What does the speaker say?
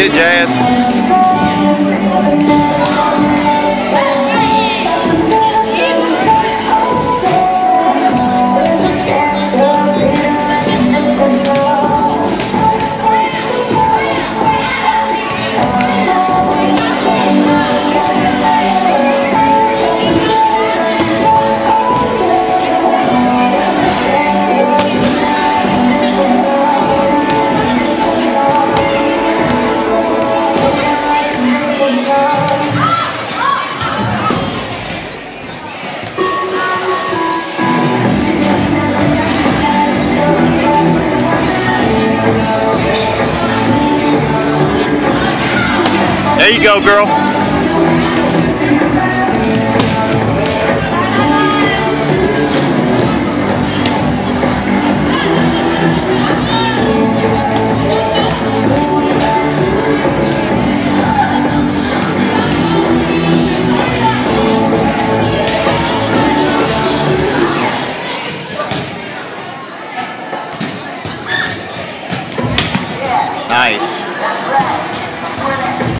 Get it, Jazz. There you go, girl. Nice.